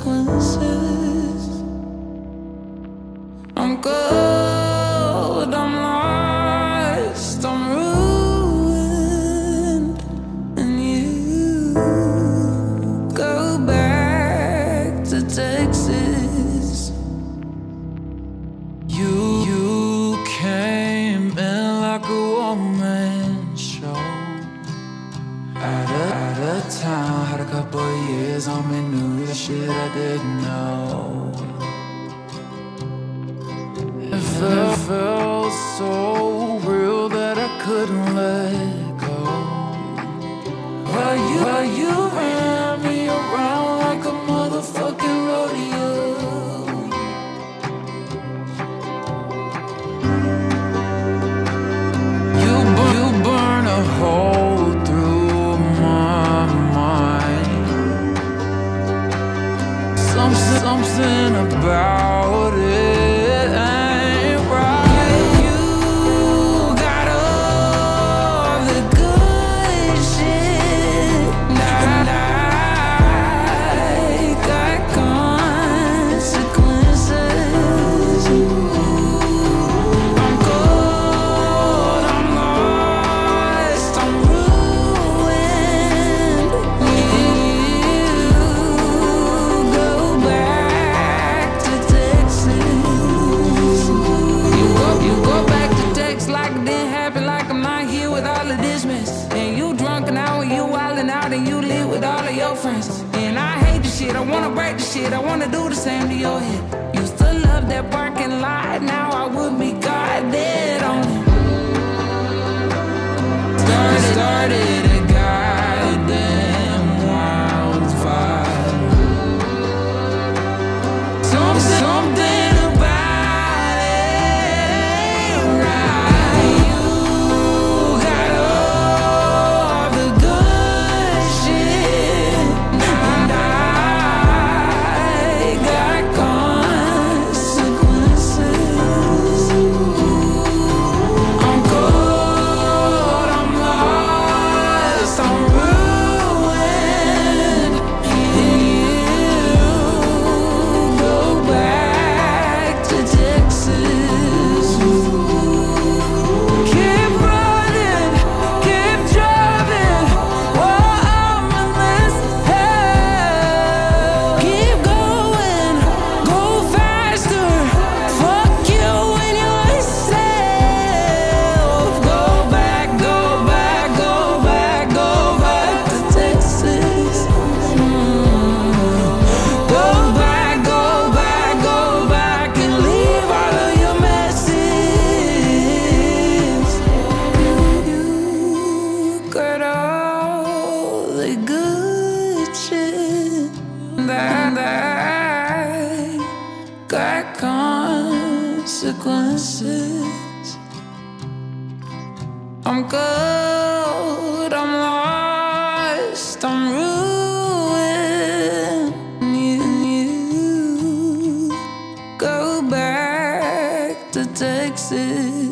consequences. I'm cold. I'm lost, I'm ruined, and you go back to Texas. You you came in like a one man show. Town, had a couple of years on me, knew the shit I didn't know. It felt, felt so real that I couldn't let go. While you, you with all of your friends. And I hate the shit, I wanna break the shit, I wanna do the same to your head. Used to love that parking lot, now I would be God dead on it. Got consequences. I'm good, I'm lost, I'm. You, you go back to Texas.